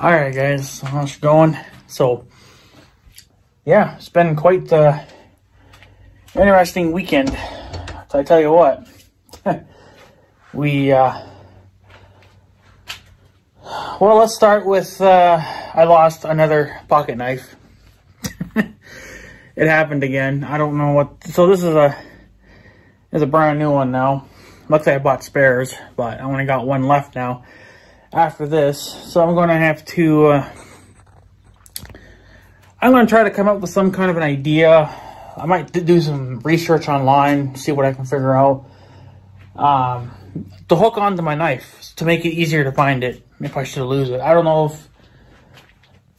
All right, guys, how's it going? So, yeah, it's been quite the interesting weekend. I tell you what, we, uh, well, let's start with, uh, I lost another pocket knife. it happened again. I don't know what, so this is a, is a brand new one now. Luckily I bought spares, but I only got one left now after this. So I'm going to have to, uh, I'm going to try to come up with some kind of an idea. I might do some research online, see what I can figure out. Um, to hook onto my knife to make it easier to find it if I should lose it. I don't know if,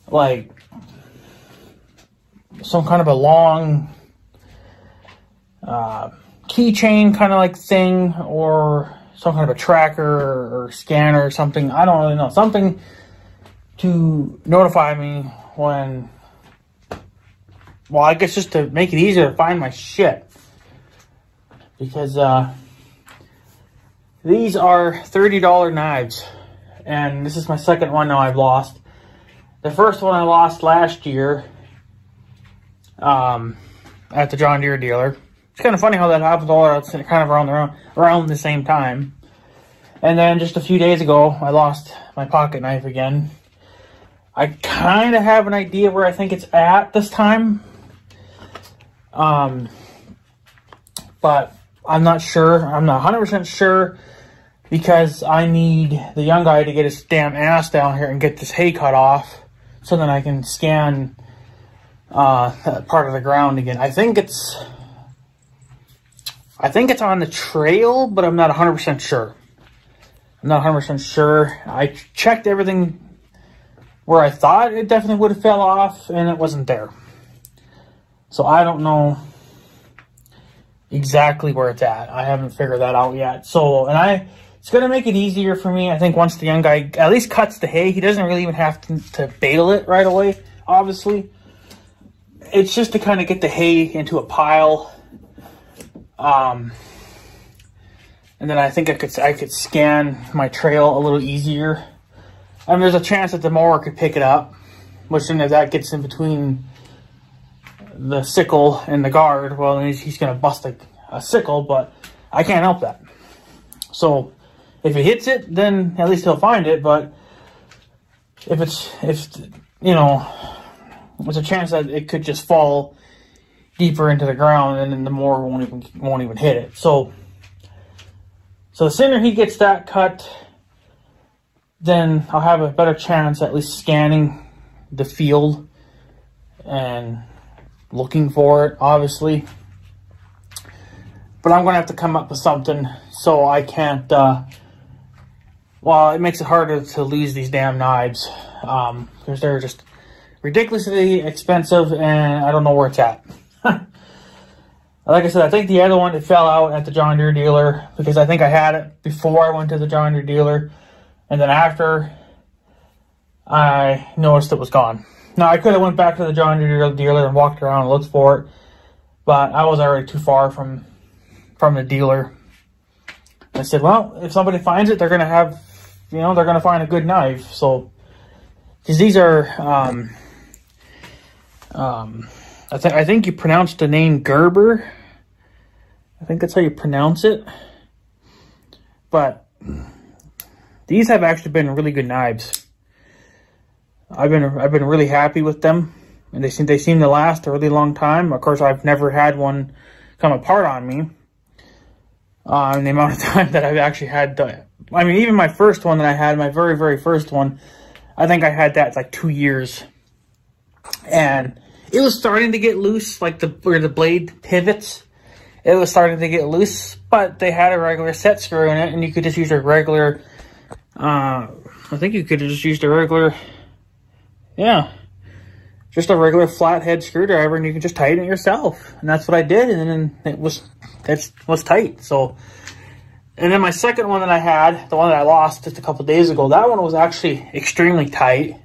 like, some kind of a long uh, keychain kind of like thing or some kind of a tracker or, scanner or something. I don't really know. Something to notify me when, well, I guess just to make it easier to find my shit. Because uh, these are $30 knives. And this is my second one now I've lost. The first one I lost last year um, at the John Deere dealer. It's kind of funny how that happens all kind of around the around the same time. And then just a few days ago, I lost my pocket knife again. I kind of have an idea where I think it's at this time. Um, but I'm not sure. I'm not 100% sure because I need the young guy to get his damn ass down here and get this hay cut off so then I can scan uh, part of the ground again. I think it's I think it's on the trail, but I'm not 100% sure. I'm not 100% sure. I checked everything where I thought it definitely would have fell off, and it wasn't there. So I don't know exactly where it's at. I haven't figured that out yet. So, and I, it's going to make it easier for me. I think once the young guy at least cuts the hay, he doesn't really even have to, to bale it right away, obviously. It's just to kind of get the hay into a pile um, and then I think I could I could scan my trail a little easier. And there's a chance that the mower could pick it up, which then if that gets in between the sickle and the guard, well, he's, he's going to bust a, a sickle, but I can't help that. So if it hits it, then at least he'll find it. But if it's, if, you know, there's a chance that it could just fall deeper into the ground and then the mower won't even won't even hit it. So so the sooner he gets that cut, then I'll have a better chance at least scanning the field and looking for it, obviously. But I'm going to have to come up with something so I can't, uh, well, it makes it harder to lose these damn knives um, because they're just ridiculously expensive and I don't know where it's at. like I said, I think the other one, it fell out at the John Deere dealer because I think I had it before I went to the John Deere dealer. And then after, I noticed it was gone. Now, I could have went back to the John Deere dealer and walked around and looked for it. But I was already too far from from the dealer. I said, well, if somebody finds it, they're going to have, you know, they're going to find a good knife. So, because these are, um, um, I think I think you pronounced the name Gerber. I think that's how you pronounce it. But these have actually been really good knives. I've been I've been really happy with them, and they seem they seem to last a really long time. Of course, I've never had one come apart on me. Uh, the amount of time that I've actually had, the, I mean, even my first one that I had, my very very first one, I think I had that like two years, and it was starting to get loose, like the where the blade pivots. It was starting to get loose, but they had a regular set screw in it, and you could just use a regular. Uh, I think you could just used a regular. Yeah, just a regular flathead screwdriver, and you can just tighten it yourself. And that's what I did, and then it was that was tight. So, and then my second one that I had, the one that I lost just a couple days ago, that one was actually extremely tight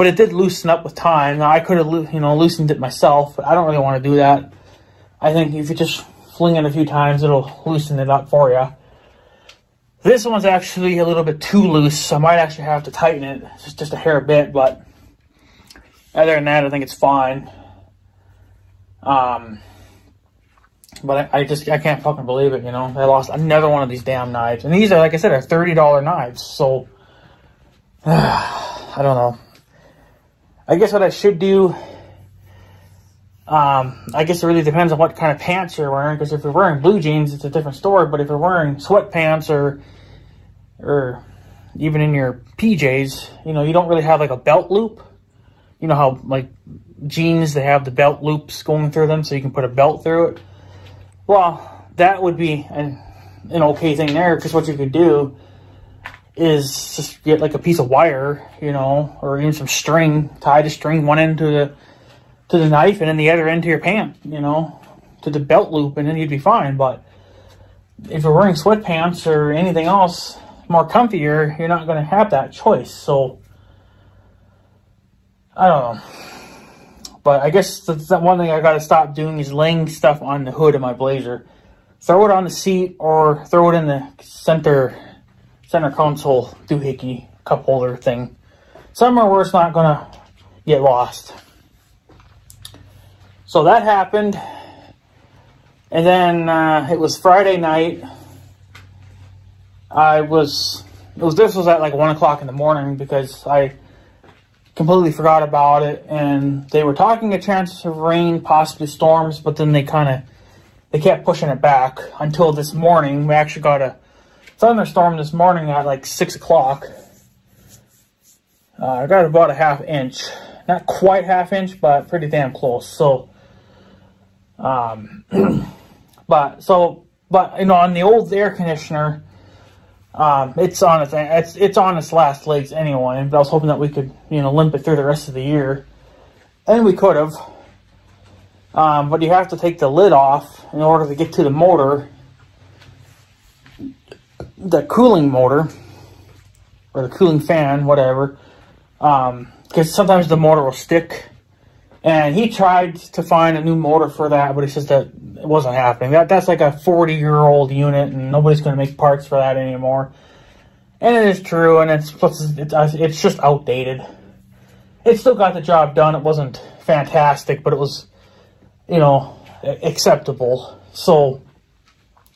but it did loosen up with time. Now I could have, you know, loosened it myself, but I don't really want to do that. I think if you just fling it a few times, it'll loosen it up for you. This one's actually a little bit too loose, so I might actually have to tighten it just, just a hair bit, but other than that, I think it's fine. Um, but I, I, just, I can't fucking believe it, you know? I lost another one of these damn knives. And these are, like I said, are $30 knives, so... I don't know. I guess what I should do... Um, I guess it really depends on what kind of pants you're wearing, because if you're wearing blue jeans, it's a different story, but if you're wearing sweatpants or... Or even in your PJs, you know, you don't really have, like, a belt loop. You know how, like, jeans, they have the belt loops going through them, so you can put a belt through it well, that would be an, an okay thing there because what you could do is just get like a piece of wire, you know, or even some string, tie the string one end to the to the knife and then the other end to your pant, you know, to the belt loop, and then you'd be fine. But if you're wearing sweatpants or anything else more comfier, you're not going to have that choice. So I don't know. But I guess that's the one thing I got to stop doing is laying stuff on the hood of my Blazer. Throw it on the seat or throw it in the center center console doohickey cup holder thing. Somewhere where it's not going to get lost. So that happened. And then uh, it was Friday night. I was, it was, this was at like 1 o'clock in the morning because I completely forgot about it. And they were talking a chance of rain, possibly storms, but then they kind of they kept pushing it back until this morning. We actually got a thunderstorm this morning at like six o'clock. Uh, I got about a half inch, not quite half inch, but pretty damn close. So, um, but so, but you know, on the old air conditioner, um, it's on its it's it's on its last legs anyway. I was hoping that we could you know limp it through the rest of the year, and we could have. Um, but you have to take the lid off in order to get to the motor, the cooling motor, or the cooling fan, whatever. Because um, sometimes the motor will stick. And he tried to find a new motor for that, but he just that it wasn't happening. That That's like a 40-year-old unit, and nobody's going to make parts for that anymore. And it is true, and it's, it's, it's just outdated. It still got the job done. It wasn't fantastic, but it was, you know, acceptable. So,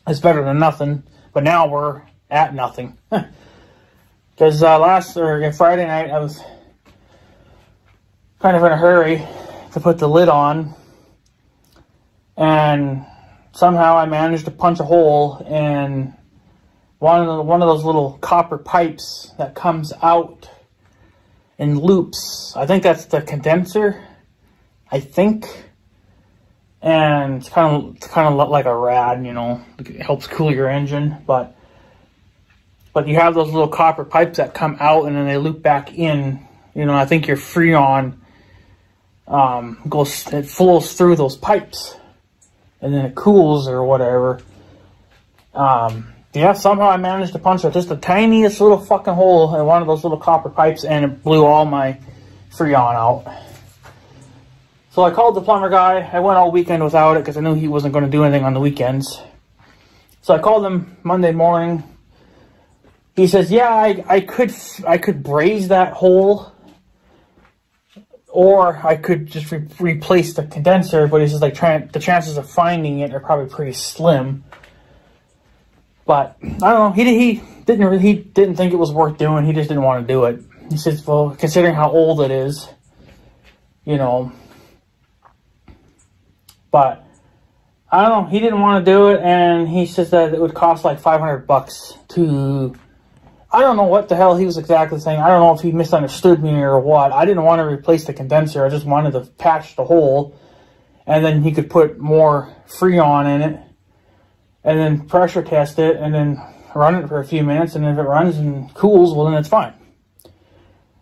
it's better than nothing. But now we're at nothing. Because uh, last, or Friday night, I was kind of in a hurry to put the lid on and somehow I managed to punch a hole in one of the, one of those little copper pipes that comes out in loops. I think that's the condenser. I think. And it's kind of it's kind of like a rad, you know, it helps cool your engine, but but you have those little copper pipes that come out and then they loop back in. You know, I think your Freon um, goes it flows through those pipes and then it cools or whatever. Um, yeah, somehow I managed to punch just the tiniest little fucking hole in one of those little copper pipes and it blew all my Freon out. So I called the plumber guy. I went all weekend without it because I knew he wasn't going to do anything on the weekends. So I called him Monday morning. He says, "Yeah, I, I could I could braze that hole or I could just re replace the condenser, but he says like the chances of finding it are probably pretty slim. But I don't know. He he didn't really, he didn't think it was worth doing. He just didn't want to do it. He says, well, considering how old it is, you know. But I don't know. He didn't want to do it, and he says that it would cost like 500 bucks to I don't know what the hell he was exactly saying. I don't know if he misunderstood me or what. I didn't want to replace the condenser. I just wanted to patch the hole. And then he could put more Freon in it. And then pressure test it. And then run it for a few minutes. And if it runs and cools, well, then it's fine.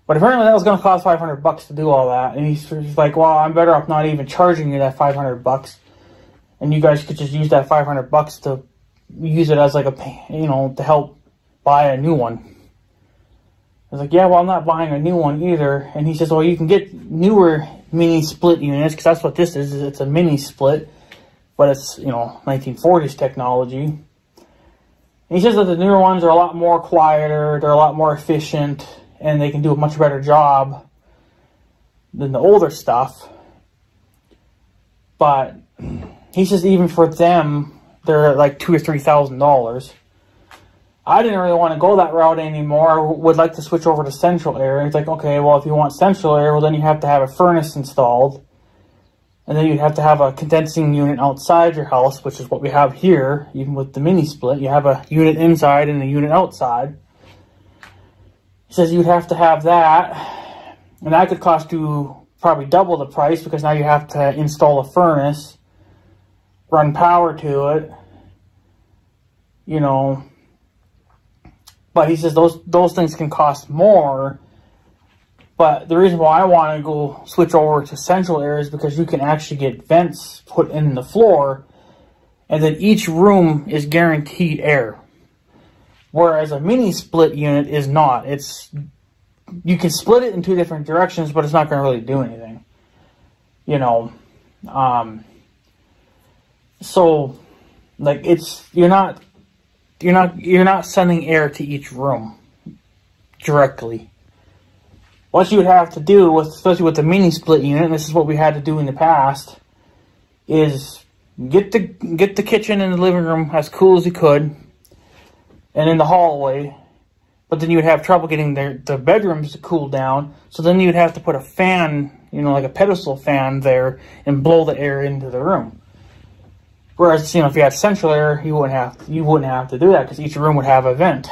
But apparently that was going to cost 500 bucks to do all that. And he's, he's like, well, I'm better off not even charging you that 500 bucks. And you guys could just use that 500 bucks to use it as like a, you know, to help buy a new one. I was like, yeah, well, I'm not buying a new one either. And he says, well, you can get newer mini split units, because that's what this is. It's a mini split, but it's, you know, 1940s technology. And he says that the newer ones are a lot more quieter, they're a lot more efficient, and they can do a much better job than the older stuff. But he says even for them, they're like two or three thousand dollars. I didn't really want to go that route anymore. Would like to switch over to central air. He's like, okay, well, if you want central air, well, then you have to have a furnace installed. And then you'd have to have a condensing unit outside your house, which is what we have here, even with the mini split. You have a unit inside and a unit outside. He says you'd have to have that. And that could cost you probably double the price because now you have to install a furnace, run power to it, you know, but he says those those things can cost more. But the reason why I want to go switch over to central air is because you can actually get vents put in the floor, and then each room is guaranteed air. Whereas a mini split unit is not. It's you can split it in two different directions, but it's not going to really do anything. You know, um, so like it's you're not you're not you're not sending air to each room directly. What you would have to do, with, especially with the mini split unit, this is what we had to do in the past, is get the get the kitchen and the living room as cool as you could, and in the hallway. But then you would have trouble getting the, the bedrooms to cool down. So then you'd have to put a fan, you know, like a pedestal fan there, and blow the air into the room. Whereas, you know, if you had central air, you wouldn't have you wouldn't have to do that because each room would have a vent.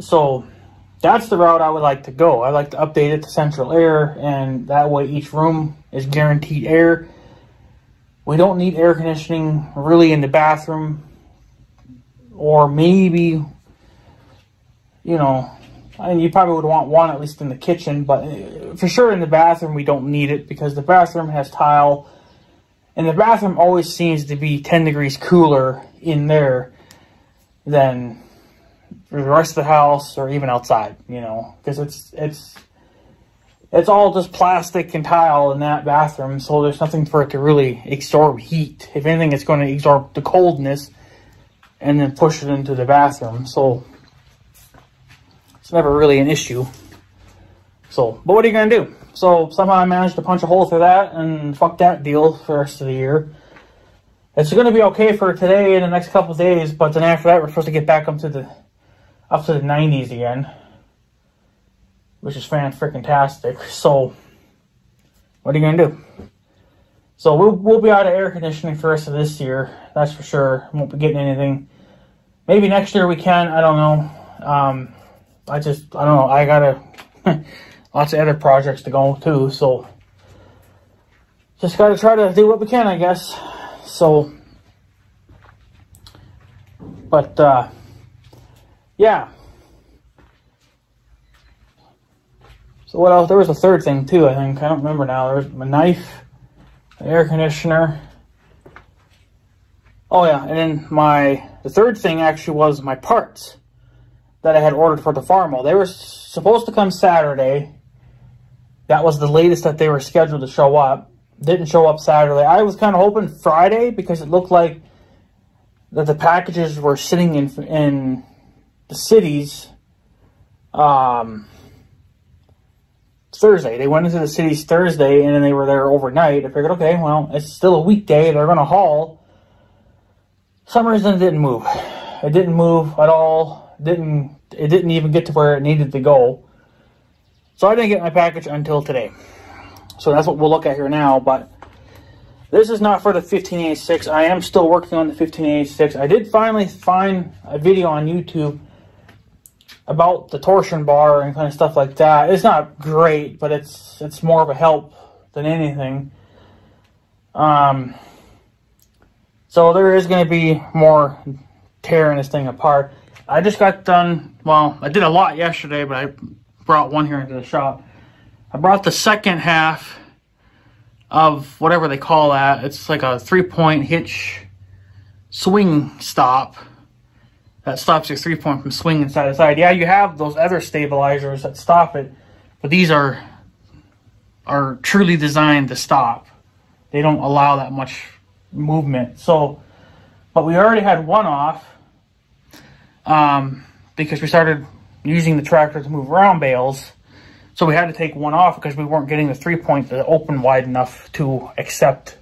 So that's the route I would like to go. I like to update it to central air, and that way each room is guaranteed air. We don't need air conditioning really in the bathroom, or maybe, you know, I mean, you probably would want one at least in the kitchen, but uh, for sure in the bathroom we don't need it because the bathroom has tile and the bathroom always seems to be 10 degrees cooler in there than the rest of the house or even outside, you know, because it's, it's, it's all just plastic and tile in that bathroom, so there's nothing for it to really absorb heat. If anything, it's going to absorb the coldness and then push it into the bathroom. So it's never really an issue. So, but what are you going to do? So somehow I managed to punch a hole through that and fuck that deal for the rest of the year. It's going to be okay for today and the next couple days, but then after that we're supposed to get back up to the up to the 90s again, which is fan freaking tastic. So what are you going to do? So we'll, we'll be out of air conditioning for the rest of this year, that's for sure. Won't be getting anything. Maybe next year we can, I don't know. Um, I just, I don't know, I gotta... lots of other projects to go too. So just got to try to do what we can, I guess. So, but uh, yeah. So what else? There was a third thing too. I think I don't remember now. There was a knife, air conditioner. Oh yeah, and then my the third thing actually was my parts that I had ordered for the Farmall. They were supposed to come Saturday, that was the latest that they were scheduled to show up. Didn't show up Saturday. I was kind of hoping Friday because it looked like that the packages were sitting in in the cities um, Thursday. They went into the cities Thursday and then they were there overnight. I figured, okay, well, it's still a weekday. They're going to haul. Some reason it didn't move. It didn't move at all. Didn't it didn't even get to where it needed to go. So I didn't get my package until today. So that's what we'll look at here now, but this is not for the 1586. I am still working on the 1586. I did finally find a video on YouTube about the torsion bar and kind of stuff like that. It's not great, but it's it's more of a help than anything. Um, so there is going to be more tearing this thing apart. I just got done, well, I did a lot yesterday, but I brought one here into the shop. I brought the second half of whatever they call that. It's like a three-point hitch swing stop that stops your three-point from swinging side to side. Yeah, you have those other stabilizers that stop it, but these are are truly designed to stop. They don't allow that much movement. So, but we already had one off, um, because we started using the tractor to move around bales. So we had to take one off because we weren't getting the three point to open wide enough to accept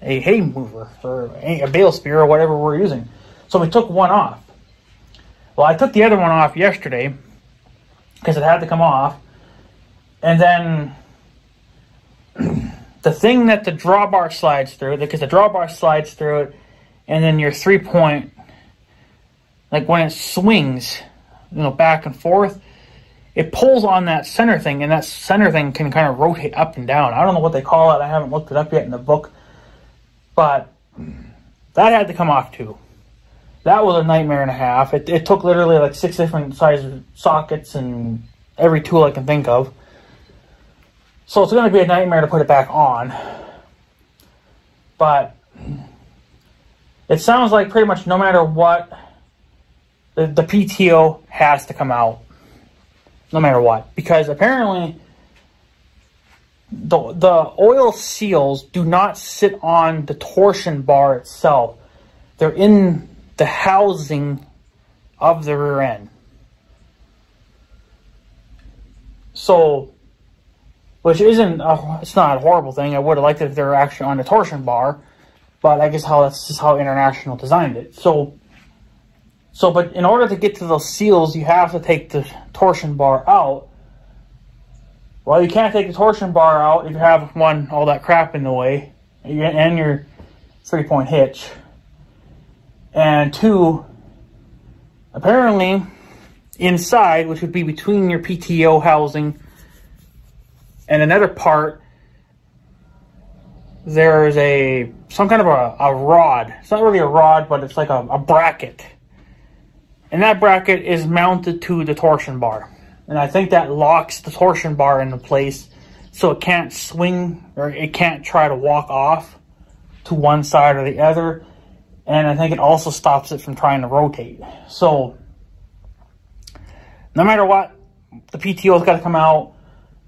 a hay mover or a bale spear or whatever we're using. So we took one off. Well, I took the other one off yesterday because it had to come off. And then the thing that the drawbar slides through, because the drawbar slides through it, and then your three point, like when it swings, you know, back and forth, it pulls on that center thing, and that center thing can kind of rotate up and down. I don't know what they call it. I haven't looked it up yet in the book, but that had to come off too. That was a nightmare and a half. It, it took literally like six different size sockets and every tool I can think of. So it's going to be a nightmare to put it back on. But it sounds like pretty much no matter what, the, PTO has to come out. No matter what. Because apparently the, the oil seals do not sit on the torsion bar itself. They're in the housing of the rear end. So, which isn't, a, it's not a horrible thing. I would have liked it if they were actually on the torsion bar. But I guess how that's just how International designed it. So, so, but in order to get to those seals, you have to take the torsion bar out. Well, you can't take the torsion bar out if you have one all that crap in the way, and your three-point hitch. And two, apparently inside, which would be between your PTO housing and another part, there's a some kind of a, a rod. It's not really a rod, but it's like a, a bracket. And that bracket is mounted to the torsion bar. And I think that locks the torsion bar into place so it can't swing or it can't try to walk off to one side or the other. And I think it also stops it from trying to rotate. So no matter what, the PTO's got to come out.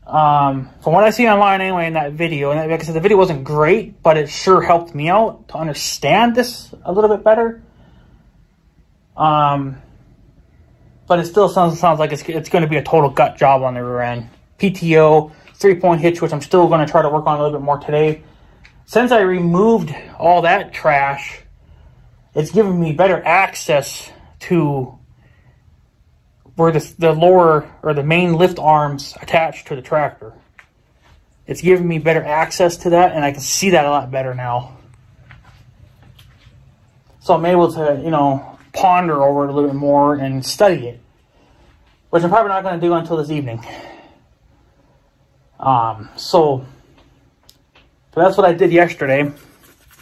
Um, from what I see online anyway in that video, and like I said, the video wasn't great, but it sure helped me out to understand this a little bit better. Um, but it still sounds sounds like it's it's going to be a total gut job on the rear end. PTO, three point hitch, which I'm still going to try to work on a little bit more today. Since I removed all that trash, it's given me better access to where the, the lower or the main lift arms attached to the tractor. It's giving me better access to that and I can see that a lot better now. So I'm able to, you know, ponder over it a little bit more and study it. Which I'm probably not going to do until this evening. Um, so, so that's what I did yesterday.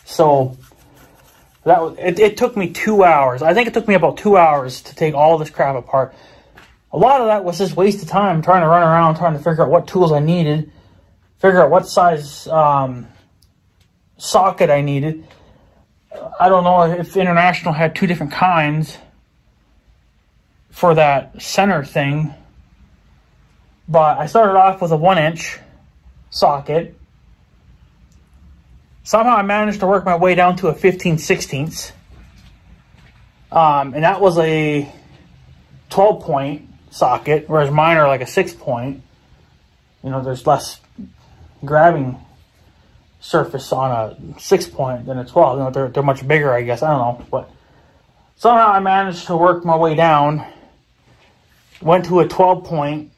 So that was, it, it took me two hours. I think it took me about two hours to take all this crap apart a lot of that was just waste of time trying to run around trying to figure out what tools I needed, figure out what size um, socket I needed. I don't know if International had two different kinds for that center thing, but I started off with a one inch socket. Somehow I managed to work my way down to a 15 16ths. Um, and that was a 12 point socket, whereas mine are like a six point. You know, there's less grabbing surface on a six point than a 12. You know, they're, they're much bigger, I guess. I don't know. But somehow I managed to work my way down. Went to a 12 point,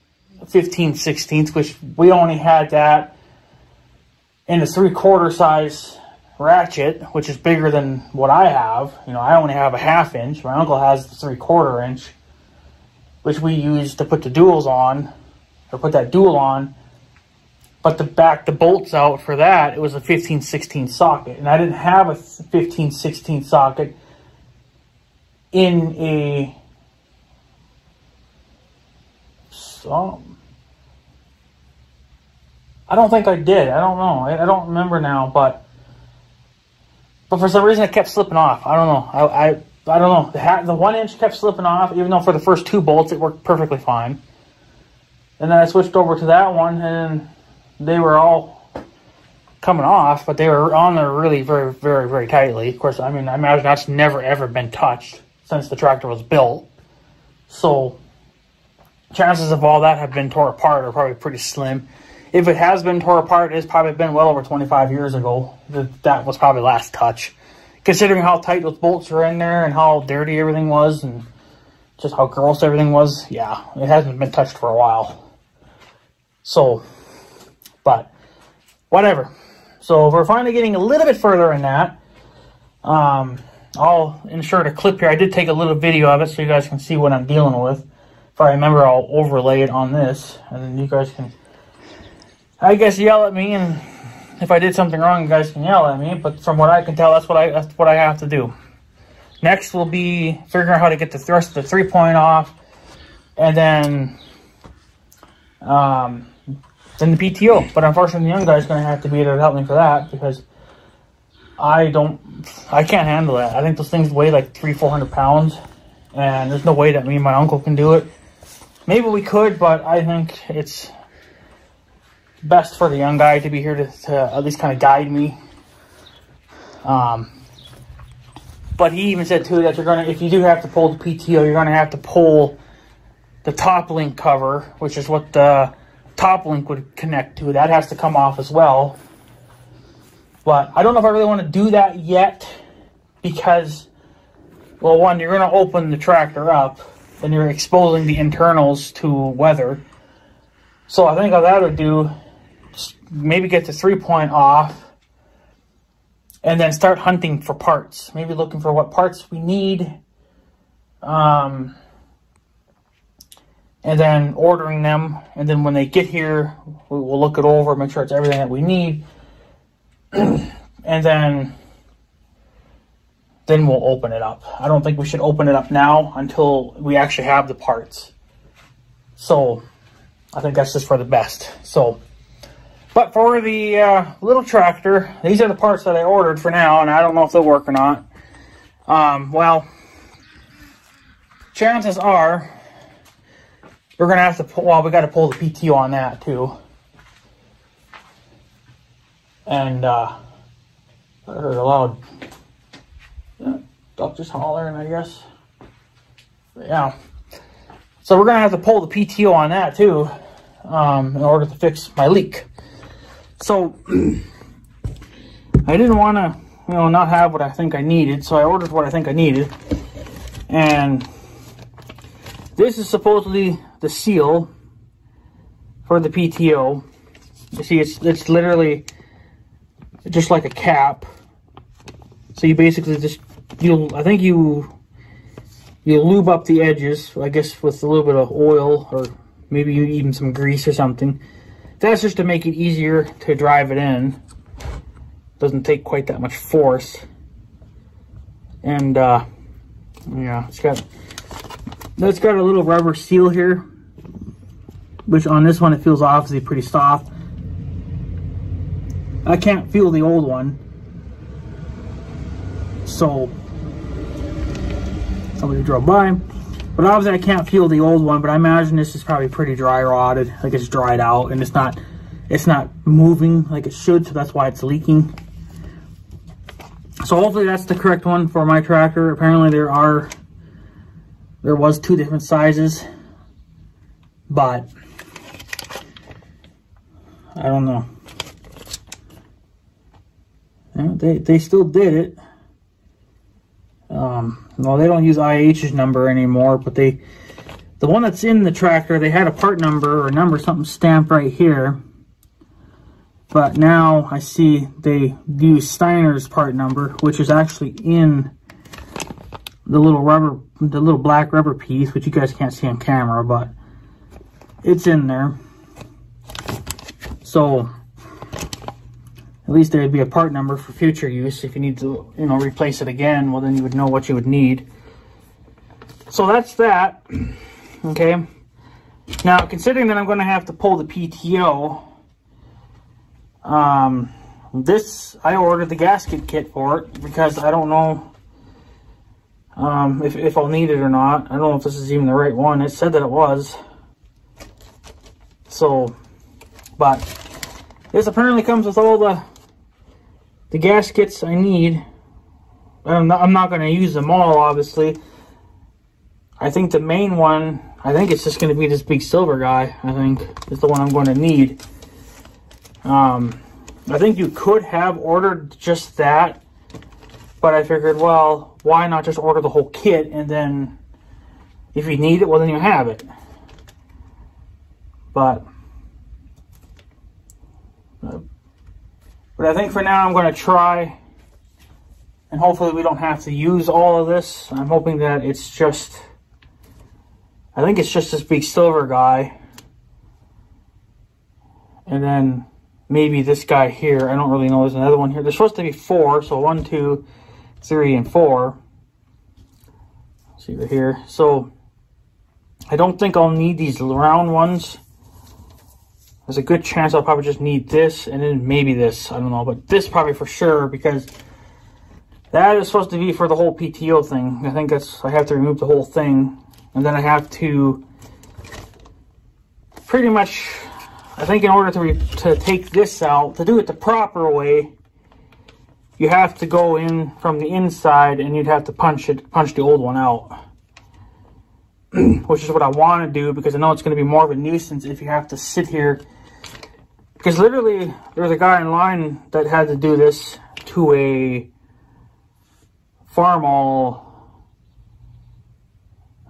15 16th, which we only had that in a three quarter size ratchet, which is bigger than what I have. You know, I only have a half inch. My uncle has the three quarter inch which we use to put the duals on, or put that dual on. But to back the bolts out for that, it was a 15-16 socket. And I didn't have a 15-16 socket in a... Some, I don't think I did. I don't know. I, I don't remember now, but but for some reason it kept slipping off. I don't know. I, I I don't know. The, hat, the one inch kept slipping off, even though for the first two bolts it worked perfectly fine. And then I switched over to that one, and they were all coming off, but they were on there really very, very, very tightly. Of course, I mean, I imagine that's never ever been touched since the tractor was built. So chances of all that have been torn apart are probably pretty slim. If it has been torn apart, it's probably been well over 25 years ago that that was probably last touch. Considering how tight those bolts were in there and how dirty everything was and just how gross everything was, yeah, it hasn't been touched for a while. So, but whatever. So we're finally getting a little bit further in that. Um, I'll insert a clip here. I did take a little video of it so you guys can see what I'm dealing with. If I remember, I'll overlay it on this, and then you guys can, I guess, yell at me. And if I did something wrong, you guys can yell at me. But from what I can tell, that's what I that's what I have to do. Next will be figuring out how to get the thrust of the three point off, and then, um, then the PTO. But unfortunately, the young guy's going to have to be there to help me for that because I don't, I can't handle that. I think those things weigh like three, four hundred pounds, and there's no way that me and my uncle can do it. Maybe we could, but I think it's best for the young guy to be here to, to at least kind of guide me. Um, but he even said too that you're gonna, if you do have to pull the PTO, you're gonna have to pull the top link cover, which is what the top link would connect to. That has to come off as well. But I don't know if I really want to do that yet because, well, one, you're going to open the tractor up and you're exposing the internals to weather. So I think what that would do, maybe get the three point off and then start hunting for parts. Maybe looking for what parts we need. Um, and then ordering them. And then when they get here, we'll look it over, make sure it's everything that we need. and then then we'll open it up. I don't think we should open it up now until we actually have the parts. So I think that's just for the best. So, but for the uh, little tractor, these are the parts that I ordered for now, and I don't know if they'll work or not. Um, well, chances are we're gonna have to pull. Well, we got to pull the PTO on that too. And uh, I heard a loud yeah, just hollering, I guess. But yeah. So we're going to have to pull the PTO on that too um, in order to fix my leak. So I didn't want to, you know, not have what I think I needed. So I ordered what I think I needed. And this is supposedly the seal for the PTO. You see, it's, it's literally just like a cap. So you basically just you'll I think you you lube up the edges, I guess with a little bit of oil or maybe even some grease or something. That's just to make it easier to drive it in. Doesn't take quite that much force. And uh yeah, it's got it's got a little rubber seal here. Which on this one it feels obviously pretty soft. I can't feel the old one. So, somebody drove by. But obviously I can't feel the old one, but I imagine this is probably pretty dry rotted. Like it's dried out and it's not, it's not moving like it should, so that's why it's leaking. So hopefully that's the correct one for my tractor. Apparently there are, there was two different sizes, but I don't know. Yeah, they, they still did it. Um, well, they don't use IH's number anymore, but they, the one that's in the tractor, they had a part number or number something stamped right here. But now I see they use Steiner's part number, which is actually in the little rubber, the little black rubber piece, which you guys can't see on camera, but it's in there. So at least there'd be a part number for future use. If you need to, you know, replace it again, well, then you would know what you would need. So that's that. Okay. Now, considering that I'm going to have to pull the PTO, um, this, I ordered the gasket kit for it because I don't know um, if, if I'll need it or not. I don't know if this is even the right one. It said that it was. So, but this apparently comes with all the the gaskets I need. I'm not, not going to use them all, obviously. I think the main one, I think it's just going to be this big silver guy, I think, is the one I'm going to need. Um, I think you could have ordered just that, but I figured, well, why not just order the whole kit, and then if you need it, well, then you have it. But, but I think for now I'm going to try, and hopefully we don't have to use all of this. I'm hoping that it's just I think it's just this big silver guy. And then maybe this guy here. I don't really know. There's another one here. There's supposed to be four. So one, two, three, and four. See right here. So I don't think I'll need these round ones. There's a good chance I'll probably just need this and then maybe this. I don't know. But this probably for sure because that is supposed to be for the whole PTO thing. I think that's I have to remove the whole thing and then I have to pretty much, I think in order to, to take this out, to do it the proper way, you have to go in from the inside and you'd have to punch it, punch the old one out. Which is what I want to do because I know it's going to be more of a nuisance if you have to sit here. Because literally, there was a guy in line that had to do this to a Farmall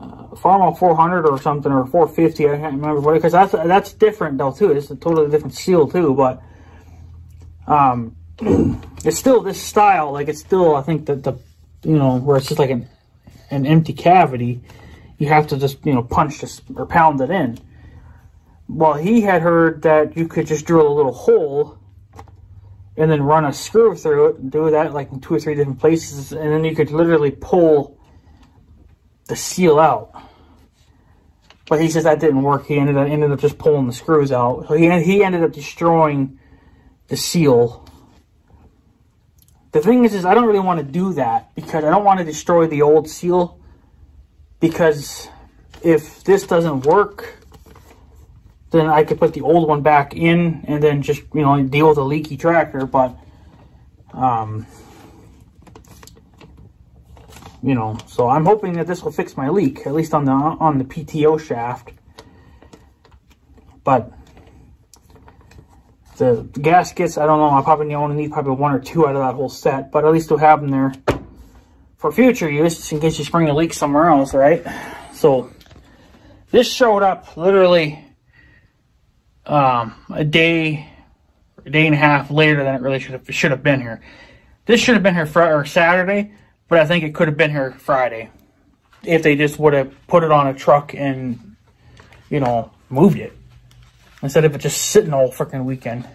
Farmall 400 or something or 450. I can't remember what because that's that's different though too. It's a totally different seal too, but um, it's still this style. Like it's still I think that the you know where it's just like an an empty cavity. You have to just you know punch this or pound it in. Well, he had heard that you could just drill a little hole and then run a screw through it and do that like in two or three different places and then you could literally pull the seal out. But he says that didn't work. He ended up, ended up just pulling the screws out. So he, he ended up destroying the seal. The thing is, is I don't really want to do that because I don't want to destroy the old seal. Because if this doesn't work, then I could put the old one back in and then just, you know, deal with a leaky tractor. But, um, you know, so I'm hoping that this will fix my leak, at least on the on the PTO shaft. But the gaskets, I don't know, I probably only need probably one or two out of that whole set, but at least we'll have them there for future use, in case you spring a leak somewhere else, right? So this showed up literally um, a day, a day and a half later than it really should have should have been here. This should have been here Friday or Saturday. But I think it could have been here Friday if they just would have put it on a truck and, you know, moved it. Instead of it just sitting all freaking weekend.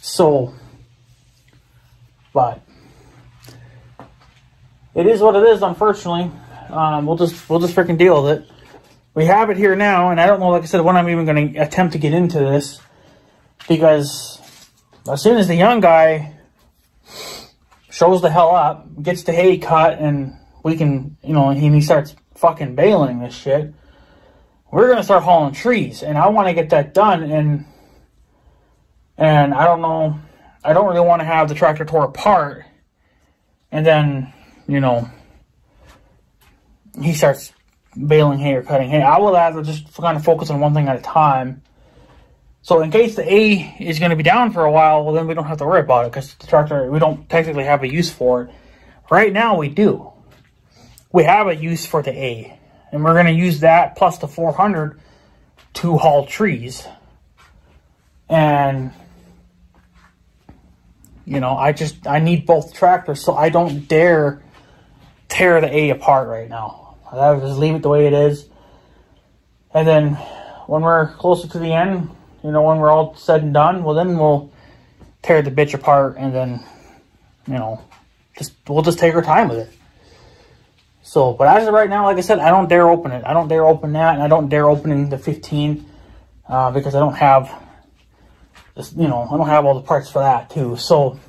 So, but it is what it is, unfortunately. Um, we'll just we'll just freaking deal with it. We have it here now, and I don't know, like I said, when I'm even going to attempt to get into this. Because as soon as the young guy shows the hell up, gets the hay cut, and we can, you know, and he starts fucking baling this shit. We're gonna start hauling trees, and I want to get that done. And and I don't know, I don't really want to have the tractor tore apart, and then you know he starts baling hay or cutting hay. I would rather just kind of focus on one thing at a time so in case the A is going to be down for a while, well, then we don't have to worry about it because the tractor, we don't technically have a use for it. Right now, we do. We have a use for the A. And we're going to use that plus the 400 to haul trees. And, you know, I just, I need both tractors, so I don't dare tear the A apart right now. I would just leave it the way it is. And then when we're closer to the end, you know, when we're all said and done, well, then we'll tear the bitch apart and then, you know, just we'll just take our time with it. So, but as of right now, like I said, I don't dare open it. I don't dare open that, and I don't dare opening the 15 uh, because I don't have, this, you know, I don't have all the parts for that too. So,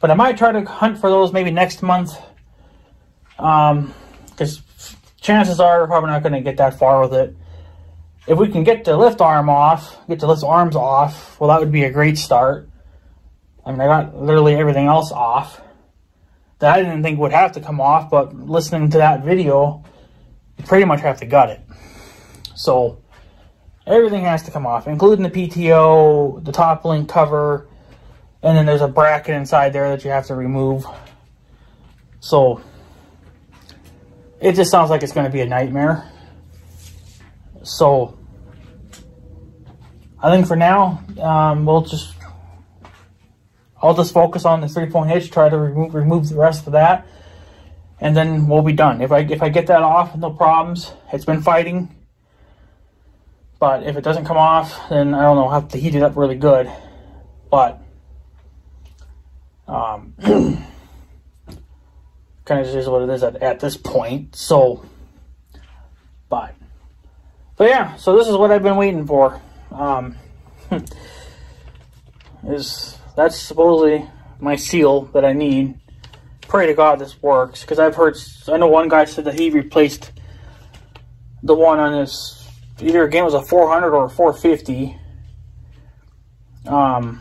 but I might try to hunt for those maybe next month, um, because chances are we're probably not going to get that far with it if we can get the lift arm off, get the lift arms off, well, that would be a great start. I mean, I got literally everything else off. that I didn't think would have to come off, but listening to that video, you pretty much have to gut it. So everything has to come off, including the PTO, the top link cover, and then there's a bracket inside there that you have to remove. So it just sounds like it's going to be a nightmare. So I think for now, um, we'll just I'll just focus on the three point hitch, try to remove remove the rest of that, and then we'll be done. If I if I get that off, no problems. It's been fighting, but if it doesn't come off, then I don't know. I'll have to heat it up really good, but um, kind of just is what it is at, at this point. So, but but yeah. So this is what I've been waiting for. Um, is that's supposedly my seal that I need. Pray to God this works, because I've heard, I know one guy said that he replaced the one on his, either again was a 400 or a 450. Um,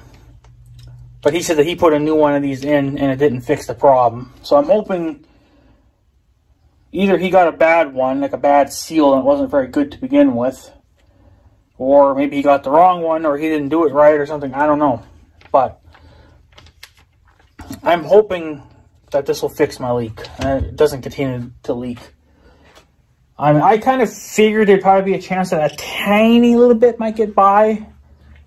but he said that he put a new one of these in and it didn't fix the problem. So I'm hoping either he got a bad one, like a bad seal, and it wasn't very good to begin with, or maybe he got the wrong one, or he didn't do it right, or something. I don't know. But I'm hoping that this will fix my leak and it doesn't continue to leak. I mean, I kind of figured there'd probably be a chance that a tiny little bit might get by,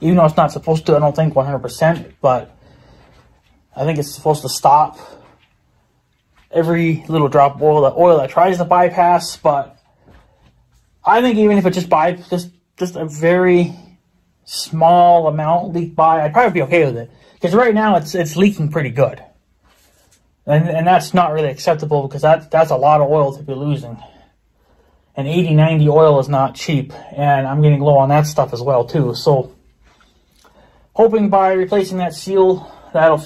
even though it's not supposed to, I don't think 100%, but I think it's supposed to stop every little drop of oil that oil that tries to bypass, but I think even if it just by just just a very small amount leak by, I'd probably be okay with it. Because right now it's it's leaking pretty good. And, and that's not really acceptable because that, that's a lot of oil to be losing. And 80, 90 oil is not cheap. And I'm getting low on that stuff as well too. So hoping by replacing that seal, that'll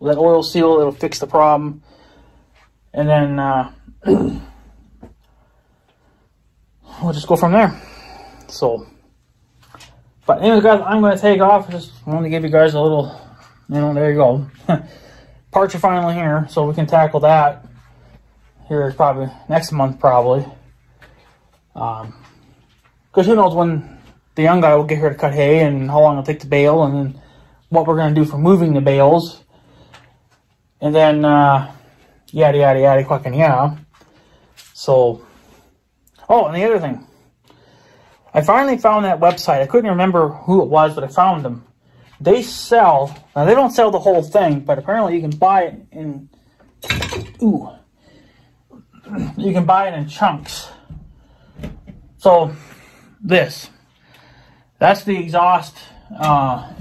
that oil seal, it'll fix the problem. And then uh, we'll just go from there. So but anyways, guys, I'm going to take off. Just wanted to give you guys a little, you know, there you go. Parts are finally here, so we can tackle that here probably next month, probably. Um, because who knows when the young guy will get here to cut hay and how long it'll take to bale and then what we're going to do for moving the bales. And then, uh, yada, yada, yada, fucking yeah. So, oh, and the other thing. I finally found that website. I couldn't remember who it was, but I found them. They sell, now they don't sell the whole thing, but apparently you can buy it in, ooh, you can buy it in chunks. So, this, that's the exhaust, uh,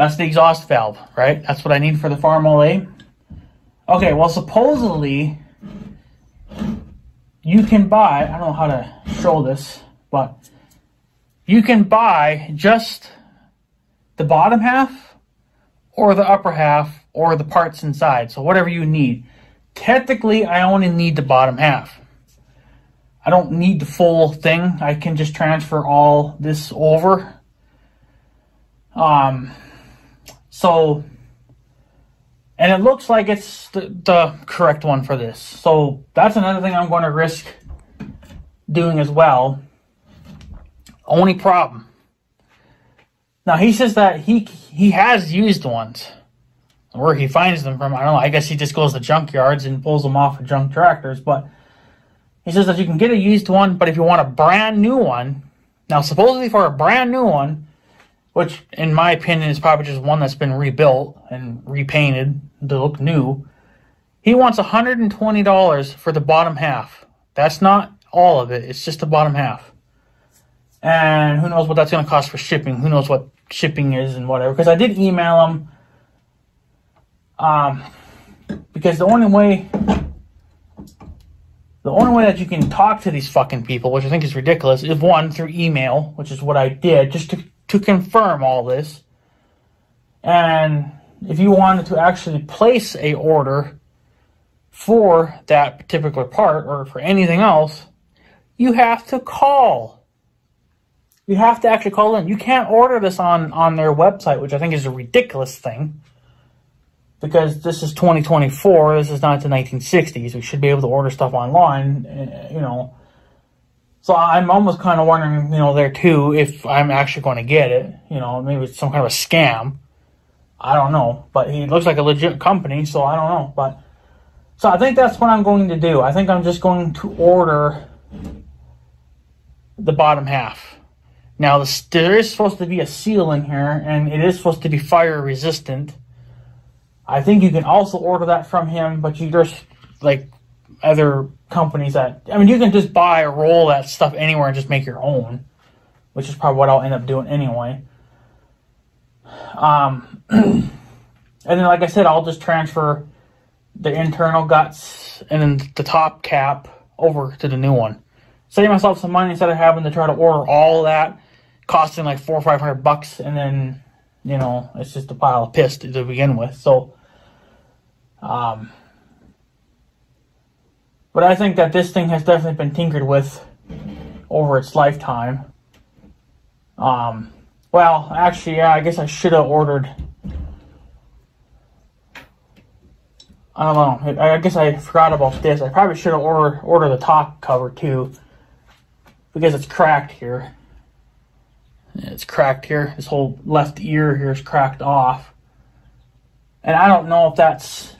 that's the exhaust valve, right? That's what I need for the Farmall A. Okay, well supposedly, you can buy, I don't know how to show this, but you can buy just the bottom half or the upper half or the parts inside. So whatever you need. Technically, I only need the bottom half. I don't need the full thing. I can just transfer all this over. Um, so, and it looks like it's the, the correct one for this. So that's another thing I'm going to risk doing as well. Only problem. Now he says that he he has used ones. Where he finds them from, I don't know. I guess he just goes to junkyards and pulls them off of junk tractors. But he says that you can get a used one, but if you want a brand new one, now supposedly for a brand new one, which in my opinion is probably just one that's been rebuilt and repainted to look new, he wants $120 for the bottom half. That's not all of it. It's just the bottom half. And who knows what that's going to cost for shipping. Who knows what shipping is and whatever. Because I did email him. Um, because the only way, the only way that you can talk to these fucking people, which I think is ridiculous, is one through email, which is what I did just to to confirm all this. And if you wanted to actually place a order for that particular part or for anything else, you have to call. You have to actually call in. You can't order this on, on their website, which I think is a ridiculous thing. because this is 2024. This is not the 1960s. We should be able to order stuff online, eh, you know. So I'm almost kind of wondering, you know, there too, if I'm actually going to get it. You know, maybe it's some kind of a scam. I don't know, but he looks like a legit company, so I don't know. But so I think that's what I'm going to do. I think I'm just going to order the bottom half. Now, this, there is supposed to be a seal in here, and it is supposed to be fire resistant. I think you can also order that from him, but you just like other companies that I mean, you can just buy or roll that stuff anywhere and just make your own, which is probably what I'll end up doing anyway. Um, and then, like I said, I'll just transfer the internal guts and then the top cap over to the new one. Save myself some money instead of having to try to order all that, costing like four or five hundred bucks, and then you know it's just a pile of piss to, to begin with. So, um, but I think that this thing has definitely been tinkered with over its lifetime. Um, well, actually, yeah, I guess I should have ordered I don't know. I guess I forgot about this. I probably should have ordered order the top cover too, because it's cracked here. It's cracked here. This whole left ear here is cracked off, and I don't know if that's.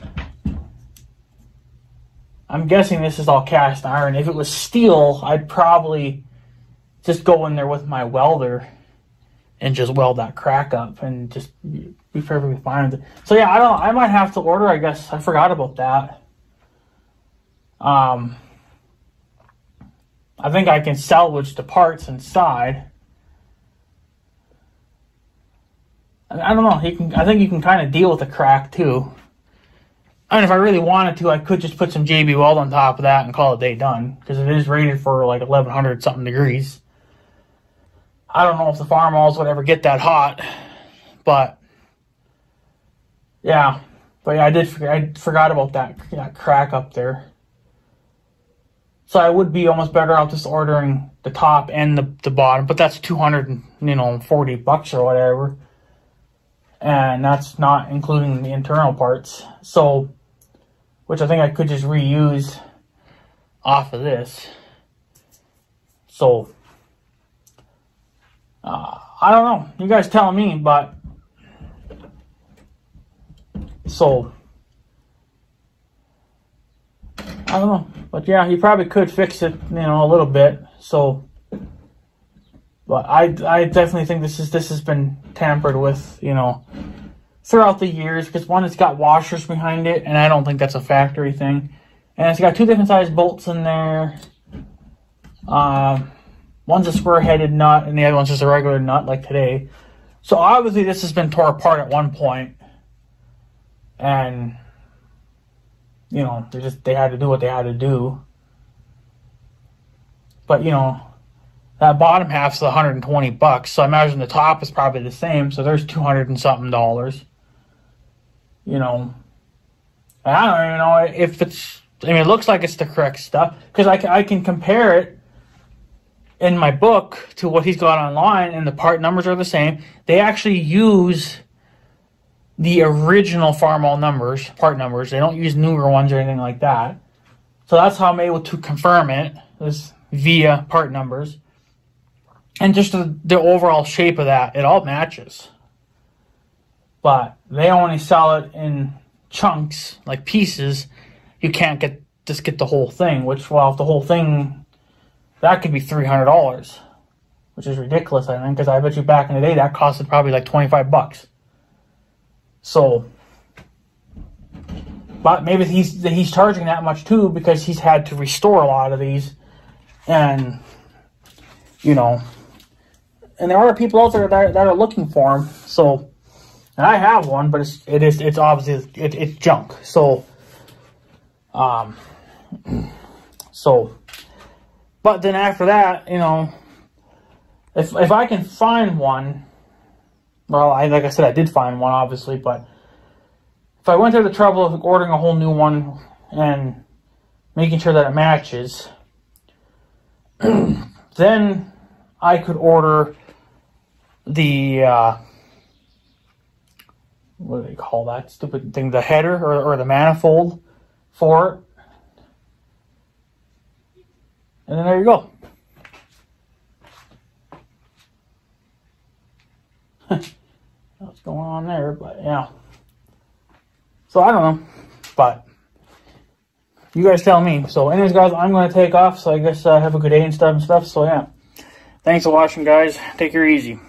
I'm guessing this is all cast iron. If it was steel, I'd probably just go in there with my welder and just weld that crack up and just be perfectly fine with it. So yeah, I don't. I might have to order. I guess I forgot about that. Um, I think I can salvage the parts inside. I don't know. He can. I think you can kind of deal with the crack too. I mean, if I really wanted to, I could just put some JB Weld on top of that and call it day done because it is rated for like 1100 something degrees. I don't know if the farm Farmalls would ever get that hot, but yeah, but yeah, I did. I forgot about that, that crack up there. So I would be almost better off just ordering the top and the, the bottom, but that's 200, you know, 40 bucks or whatever. And that's not including the internal parts. So, which I think I could just reuse off of this. So, uh, I don't know. You guys tell me, but so I don't know. But yeah, he probably could fix it, you know, a little bit. So but I I definitely think this is this has been tampered with, you know, throughout the years because one it's got washers behind it and I don't think that's a factory thing. And it's got two different size bolts in there. Um One's a square-headed nut, and the other one's just a regular nut, like today. So obviously, this has been tore apart at one point, and you know they just they had to do what they had to do. But you know, that bottom half's 120 bucks, so I imagine the top is probably the same. So there's 200 and something dollars. You know, I don't even know if it's. I mean, it looks like it's the correct stuff because I, I can compare it in my book to what he's got online, and the part numbers are the same. They actually use the original Farmall numbers, part numbers. They don't use newer ones or anything like that. So that's how I'm able to confirm it is via part numbers. And just the, the overall shape of that, it all matches. But they only sell it in chunks, like pieces. You can't get just get the whole thing, which well if the whole thing that could be $300, which is ridiculous, I think, because I bet you back in the day that costed probably like 25 bucks. So, but maybe he's he's charging that much too because he's had to restore a lot of these, and you know, and there are people out there that, that are looking for them. So, and I have one, but it's it is it's obviously it, it's junk. So, um, so but then after that, you know, if if I can find one, well, I like I said, I did find one, obviously, but if I went to the trouble of ordering a whole new one and making sure that it matches, then I could order the uh, what do they call that stupid thing? The header or, or the manifold for it. And then there you go. What's going on there? But yeah. So I don't know. But you guys tell me. So anyways, guys, I'm going to take off. So I guess uh, have a good day and stuff and stuff. So yeah. Thanks for watching, guys. Take care easy.